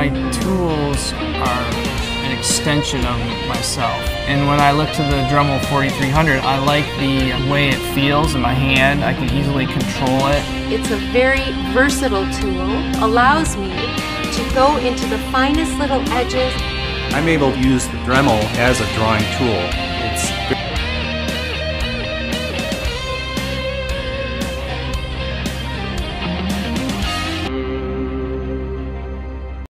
my tools are an extension of myself. And when I look to the Dremel 4300, I like the way it feels in my hand. I can easily control it. It's a very versatile tool, allows me to go into the finest little edges. I'm able to use the Dremel as a drawing tool.